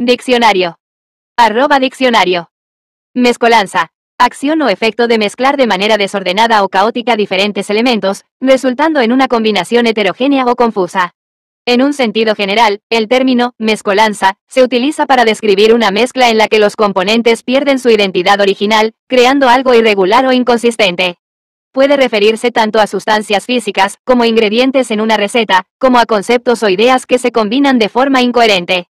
Diccionario. Arroba diccionario. Mezcolanza. Acción o efecto de mezclar de manera desordenada o caótica diferentes elementos, resultando en una combinación heterogénea o confusa. En un sentido general, el término mezcolanza se utiliza para describir una mezcla en la que los componentes pierden su identidad original, creando algo irregular o inconsistente. Puede referirse tanto a sustancias físicas, como ingredientes en una receta, como a conceptos o ideas que se combinan de forma incoherente.